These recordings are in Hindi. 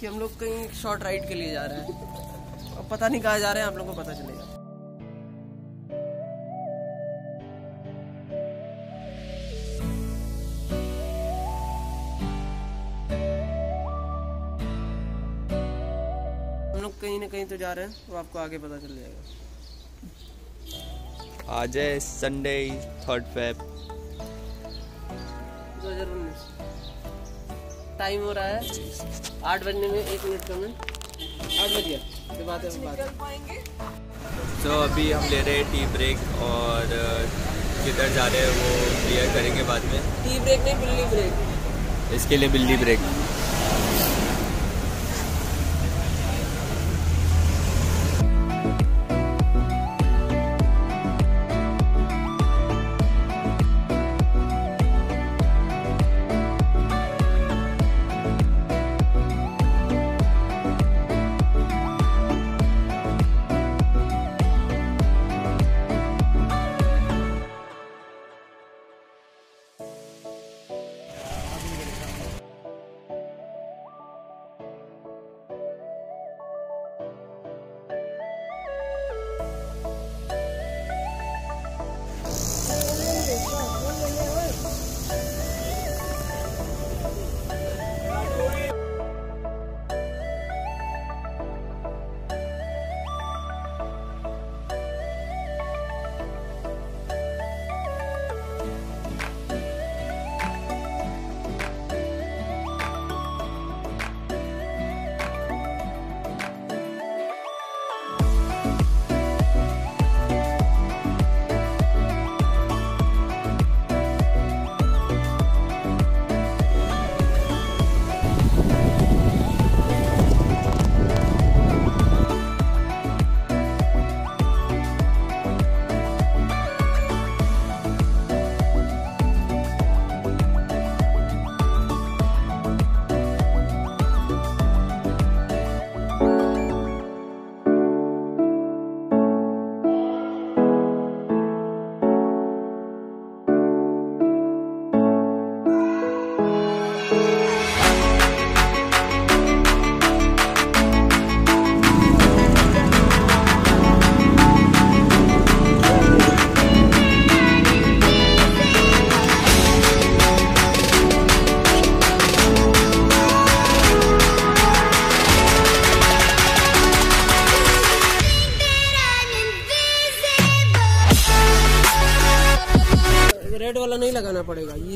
कि हम लोग कहीं शॉर्ट राइड के लिए जा रहे हैं। अब पता नहीं कहाँ जा रहे हैं, आप लोगों को पता चलेगा। हम लोग कहीं ना कहीं तो जा रहे हैं, वो आपको आगे पता चल जाएगा। आज है संडे थर्ड फेब टाइम हो रहा है। आठ बजने में एक मिनट कम है आठ बज गया। तो बात है बात तो अभी हम ले रहे हैं टी ब्रेक और किधर जा रहे हैं वो क्लियर करेंगे बाद में। टी ब्रेक नहीं बिल्ली ब्रेक। इसके लिए बिल्ली ब्रेक।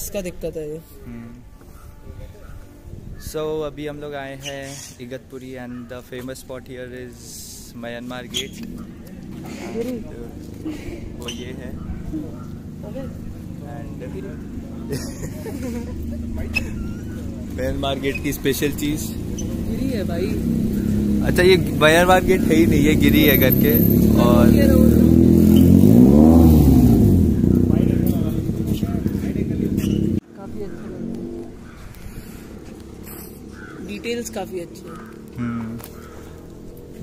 इसका दिक्कत है ये। सो so, अभी हम लोग आए हैं Igatpuri and the famous spot here is Myanmar gate वो ये है। एंड म्यांमार गेट की स्पेशल चीज़ गिरी है भाई। अच्छा ये म्यांमार गेट है ही नहीं ये गिरी है घर के और ये रहो। काफ़ी अच्छा लग रहा डिटेल्स काफ़ी अच्छी है। हम्म,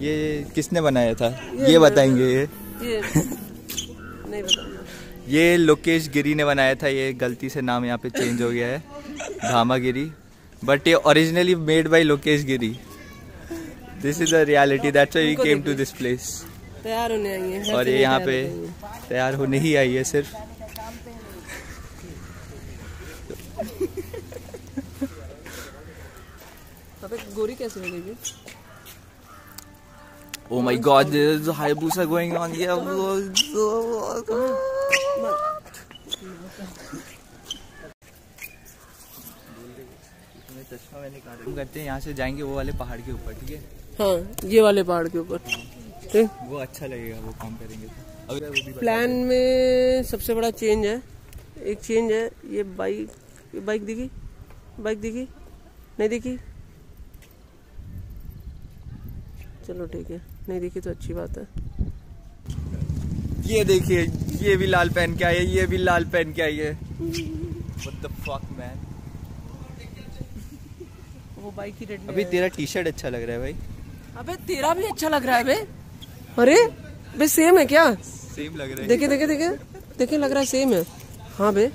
ये किसने बनाया था? ये ये बताएँगे ये। ये। नहीं बताऊँगा। ये लोकेश गिरी ने बनाया था ये गलती से नाम यहाँ पे चेंज हो गया है। धामा गिरी बट ये originally made by Lokesh Giri. This is the reality that's why we came to this place तैयार होने आई है और ये यहाँ पे तैयार होने ही आई है सिर्फ़ अबे गोरी कैसे हो गई Oh my god, there's Hayabusa going on here. चश्मा मैंने कहा हम करते हैं यहाँ से जाएँगे वो वाले पहाड़ के ऊपर ठीक है? हाँ ये वाले पहाड़ के ऊपर ठीक? वो अच्छा लगेगा वो काम करेंगे। तो अगर वो भी प्लान में सबसे बड़ा चेंज है एक चेंज है ये बाइक ये बाइक दिखी? बाइक दिखी? नहीं दिखी? चलो ठीक है। नहीं दिखी तो अच्छी बात है। ये देखिए ये भी लाल पहन के आई है ये भी लाल पहन के आई है। What the fuck man? वो बाइक ही रेड अभी तेरा टी शर्ट अच्छा लग रहा है भाई। अबे तेरा भी अच्छा लग रहा है बे। अरे बे सेम है क्या? सेम लग रहा है। देखे देखे देखे देखे लग रहा है सेम है। हाँ बे।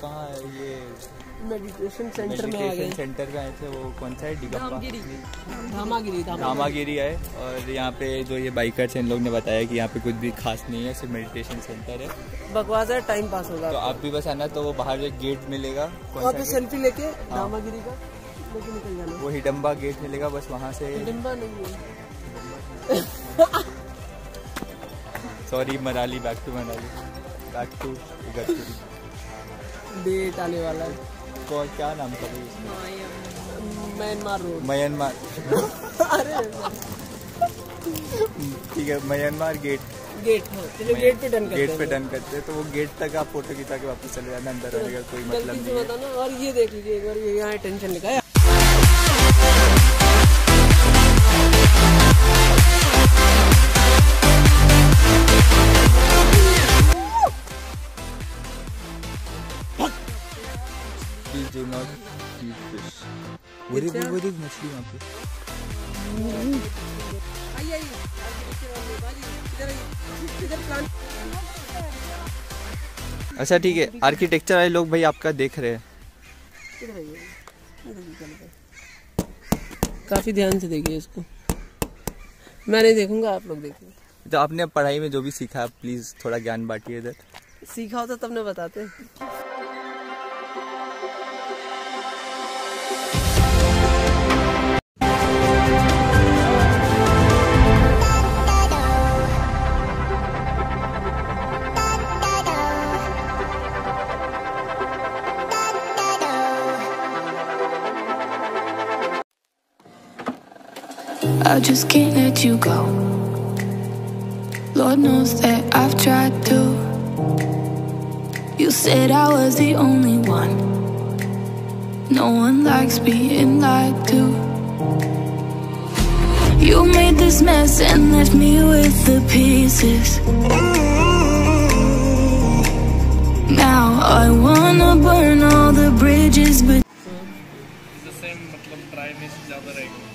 कहाँ है ये? मेडिटेशन सेंटर में आ गए। सेंटर में आए थे वो कौन सा है? डिगप्पा धामागिरी। धामागिरी धामागिरी। है और यहाँ पे जो ये बाइकर्स हैं इन लोग ने बताया कि यहाँ पे कुछ भी खास नहीं है सिर्फ़ मेडिटेशन सेंटर है। बकवास है टाइम पास होगा तो आप भी बस आना तो वो बाहर एक गेट मिलेगा। कौन वहाँ पे सेल्फी लेके धामागिरी का लेके निकल जाना। वो हिडम्बा गेट मिलेगा बस वहाँ से नहीं है। Sorry Manali back to Manali. Back to Igatpuri date आने वाला है। कौन क्या नाम था भाई? Myanmar road. म्यांमार। अरे ठीक है म्यांमार गेट गेट हाँ चलो गेट पे डन करते गेट पे डन करते हैं तो वो गेट तक आप फ़ोटो खिंचा के वापस चले जाना अंदर आने का कोई मतलब नहीं है। और ये देख लीजिए एक बार ये यहाँ टेंशन लिखा है। वो देख वो देख मछली वहाँ पे। आइए आइए। इधर आइए इधर अच्छा ठीक है। आर्किटेक्चर वाले लोग भाई आपका देख रहे हैं। काफ़ी ध्यान से देखिए इसको। मैं नहीं देखूँगा आप लोग देखिए। तो आपने पढ़ाई में जो भी सीखा है प्लीज़ थोड़ा ज्ञान बांटिए इधर। सीखा होता तब न बताते। I just can't let you go. Lord knows that I've tried to. You said I was the only one. No one likes being lied to. You made this mess and left me with the pieces. Now I wanna burn all the bridges, but the same मतलब ड्राइनेस ज़्यादा रहेगा उसमें वो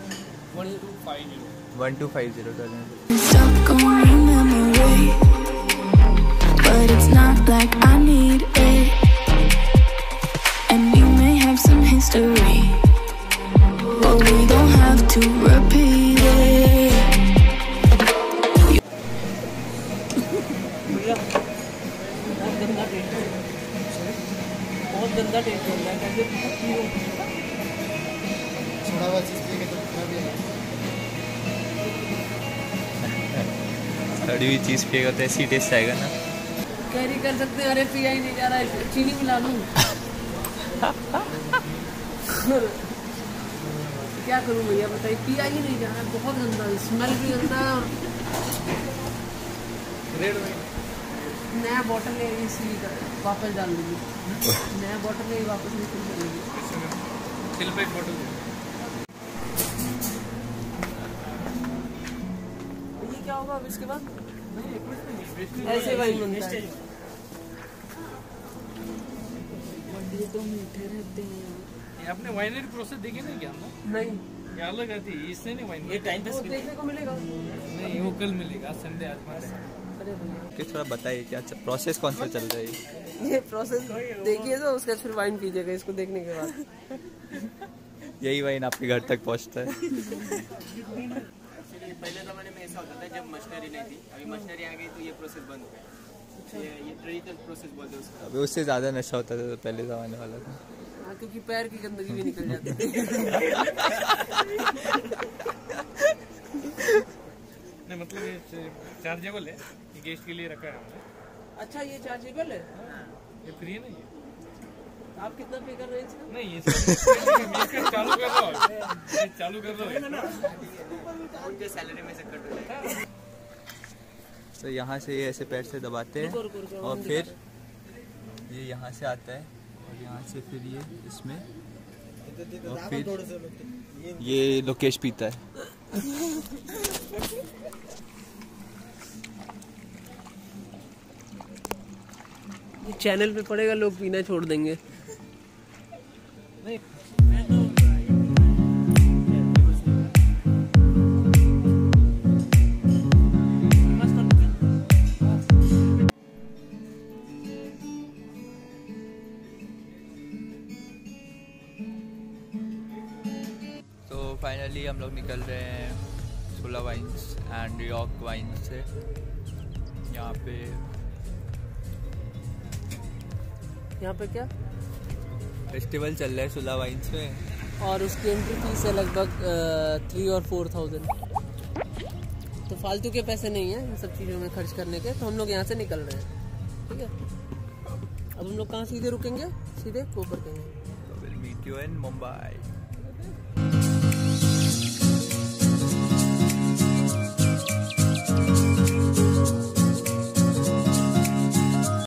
1250 1250 dollars stuck on your memory. But it's not like I need it. And we may have some history. But we don't have to repeat it. भैया बहुत गंदा टेस्ट है बहुत गंदा टेस्ट हो रहा है कैसे पी हो? सड़ी हुई चीज़ पिएगा तो ऐसी टेस्ट आएगा ना। कैरी कर सकते हैं अरे पिया ही नहीं जा रहा है चीनी मिला लूँ क्या करूँ भैया बताइए पिया ही नहीं जा रहा है बहुत गंदा स्मेल भी गंदा है और रेड वाइन नया बॉटल ले इसी वापस डाल दूँगी। नया बॉटल ले वापस नहीं फिल अब इसके बाद? ऐसे वाइन बनता है। ये तो मीठे रहते हैं ये आपने वाइनरी प्रोसेस देखी नहीं क्या? नहीं। ये अलग आती है इससे नहीं वाइन ये टाइम पे देखने को मिलेगा। नहीं वो कल मिलेगा संडे आज मंडे। कि थोड़ा बताइए क्या प्रोसेस कौन सा चल रहा है? ये प्रोसेस देखिए तो उसका फिर वाइन पीजिएगा इसको देखने के बाद। यही वाइन आपके घर तक पहुँचता है। पहले ज़माने में ऐसा होता था जब मशीनरी नहीं थी अभी मशीनरी आ गई तो ये प्रोसेस बंद हो गया। ये ये ट्रेडिशनल प्रोसेस बोलते हैं उसको। अभी उससे ज़्यादा नशा होता था तो पहले ज़माने वाला था। हाँ, क्योंकि पैर की गंदगी भी निकल जाती थी। नहीं मतलब ये चार्जेबल है ये गेस्ट के लिए रखा है हमने। अच्छा ये चार्जेबल है ये फ्री है ना ये? आप कितना पे कर रहे हैं नहीं ये चालू कर दो ये चालू कर दो उनके सैलरी में से कट हो जाएगा तो यहाँ से ये ऐसे पैर से दबाते हैं और फिर ये यहाँ से आता है और यहाँ से फिर ये इसमें और फिर ये लोकेश पीता है ये चैनल पे पड़ेगा लोग पीना छोड़ देंगे तो फाइनली हम लोग निकल रहे हैं सोला वाइन्स एंड यॉर्क वाइन से। यहाँ पे यहाँ पे क्या? फेस्टिवल चल रहा है सुला वाइन्स में और उसकी एंट्री फ़ीस है लगभग थ्री और फोर थाउज़ेंड तो फालतू के पैसे नहीं है इन सब चीज़ों में खर्च करने के तो हम लोग यहाँ से निकल रहे हैं। ठीक है? अब हम लोग कहाँ सीधे रुकेंगे? सीधे कोपर के मुंबई